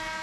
Yeah.